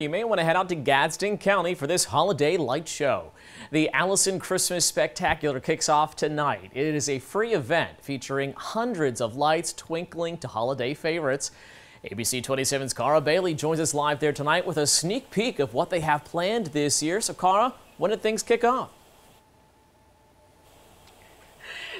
You may want to head out to Gadsden County for this holiday light show. The Allison Christmas Spectacular kicks off tonight. It is a free event featuring hundreds of lights twinkling to holiday favorites. ABC 27's Cara Bailey joins us live there tonight with a sneak peek of what they have planned this year. So, Cara, when did things kick off?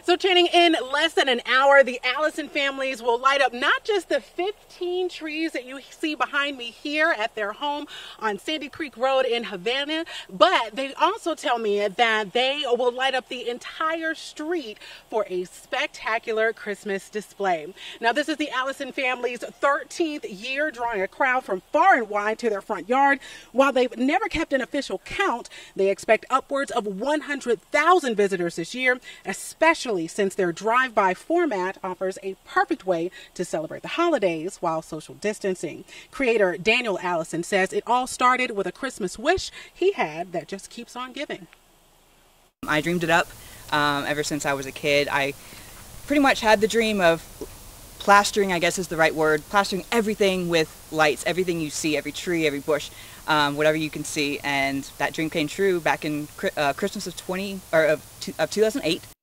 So turning in less than an hour, the Allison families will light up not just the 15 trees that you see behind me here at their home on Sandy Creek Road in Havana, but they also tell me that they will light up the entire street for a spectacular Christmas display. Now this is the Allison family's 13th year drawing a crowd from far and wide to their front yard. While they've never kept an official count, they expect upwards of 100,000 visitors this year, especially since their drive by format offers a perfect way to celebrate the holidays while social distancing. Creator Daniel Allison says it all started with a Christmas wish he had that just keeps on giving. I dreamed it up um, ever since I was a kid. I pretty much had the dream of plastering, I guess is the right word, plastering everything with lights, everything you see, every tree, every bush, um, whatever you can see. And that dream came true back in uh, Christmas of 20 or of, of 2008.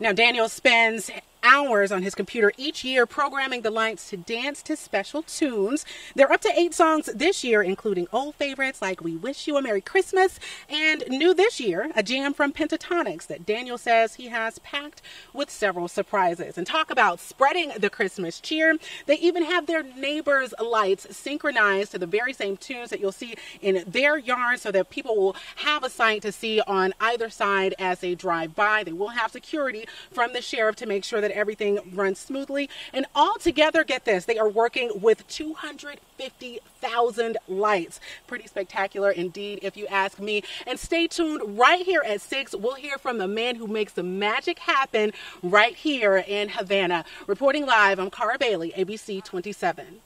Now, Daniel spends hours on his computer each year programming the lights to dance to special tunes. They're up to eight songs this year, including old favorites like We Wish You a Merry Christmas and new this year, a jam from Pentatonix that Daniel says he has packed with several surprises. And talk about spreading the Christmas cheer. They even have their neighbors' lights synchronized to the very same tunes that you'll see in their yard so that people will have a sight to see on either side as they drive by. They will have security from the sheriff to make sure that everything runs smoothly. And all together, get this, they are working with 250,000 lights. Pretty spectacular indeed, if you ask me. And stay tuned right here at 6. We'll hear from the man who makes the magic happen right here in Havana. Reporting live, I'm Cara Bailey, ABC 27.